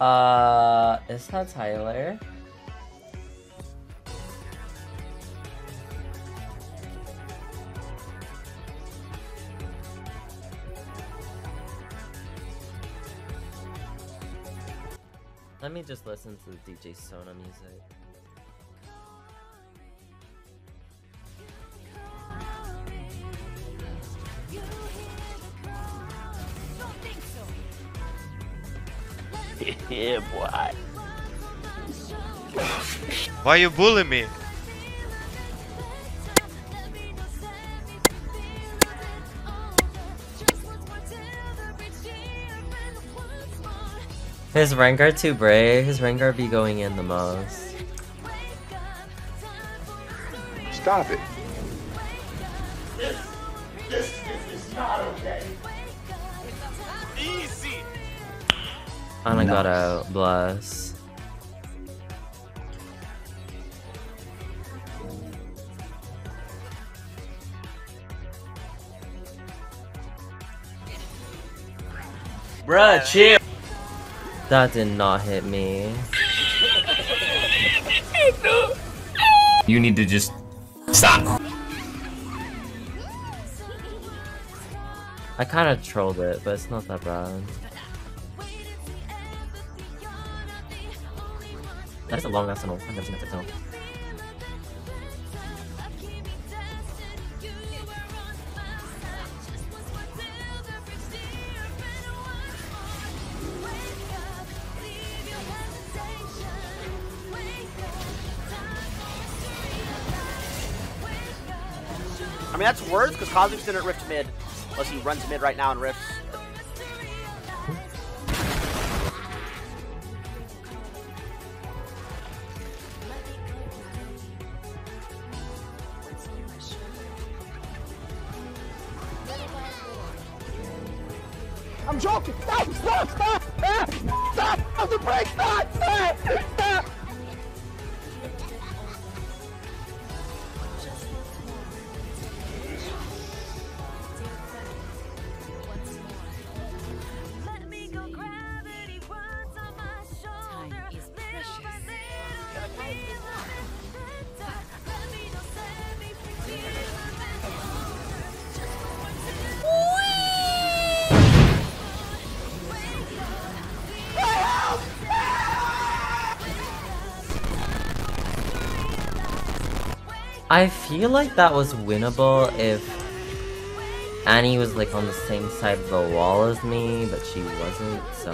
Uh, is that Tyler? Let me just listen to the DJ Sona music. yeah, boy. Why you bully me? His Rengar too brave. His Rengar be going in the most. Stop it. And I got out. Bless. Bruh, chill. That did not hit me. You need to just stop. I kind of trolled it, but it's not that bad. That is a long tunnel. I've never seen that tunnel. I mean, that's worse because Cosmic's didn't rift mid. Unless he runs mid right now and rifts. I'm joking. Stop! Stop! Stop! Stop! Stop! Stop the break! Stop! Stop! Stop! I feel like that was winnable if Annie was like on the same side of the wall as me, but she wasn't, so...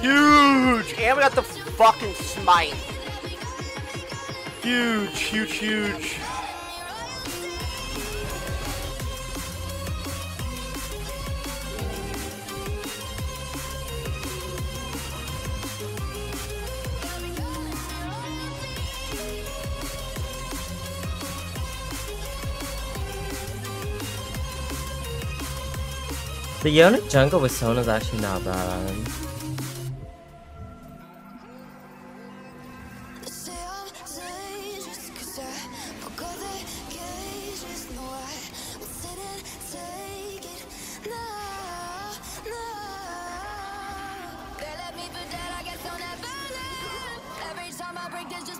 Huge! And we got the fucking smite. Huge, huge, huge. The Yonic jungle with Sona is actually not bad. Um,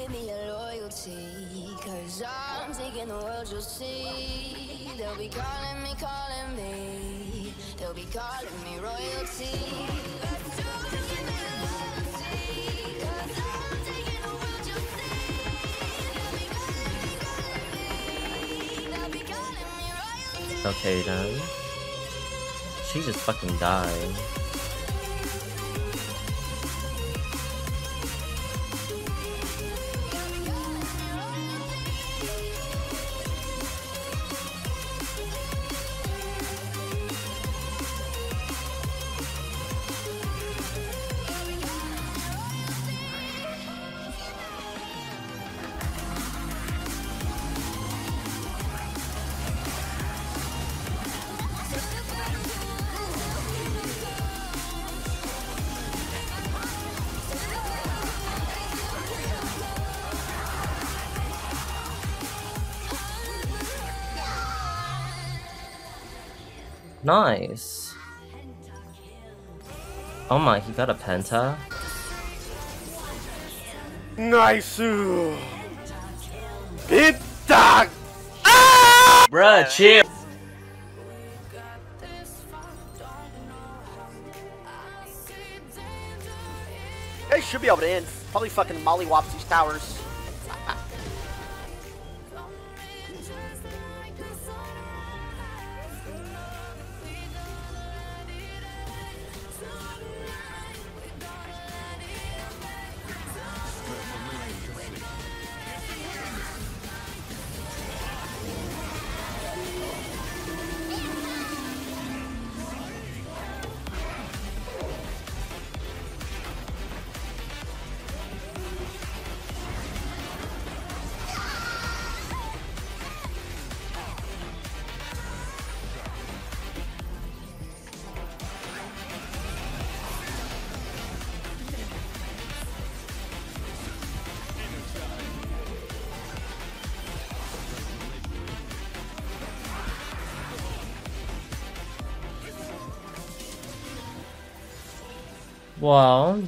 give me your loyalty. Cause I'm taking the world, you'll see. They'll be calling me, calling me. They'll be calling me royalty. Okay then. She just fucking died. Nice. Oh my, he got a penta? Nice. Big dog. Bruh, chill. They should be able to end. Probably fucking mollywops these towers. Well,